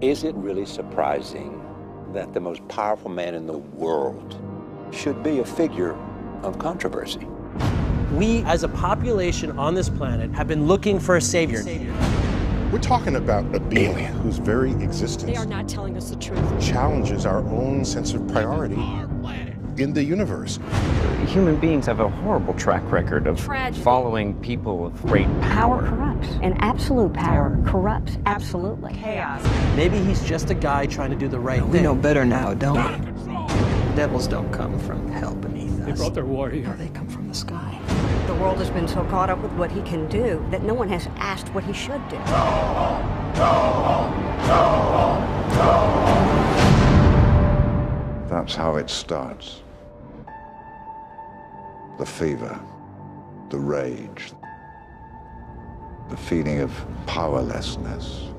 Is it really surprising that the most powerful man in the world should be a figure of controversy? We, as a population on this planet, have been looking for a savior. We're talking about a being whose very existence They are not telling us the truth. challenges our own sense of priority in the universe. Human beings have a horrible track record of Tragedy. following people of great Power power. corrupts, and absolute power corrupts absolutely. Chaos. Maybe he's just a guy trying to do the right We thing. We know better now, don't we? Devils don't come from hell beneath us. They brought their war No, they come from the sky. The world has been so caught up with what he can do that no one has asked what he should do. That's how it starts. The fever, the rage, the feeling of powerlessness.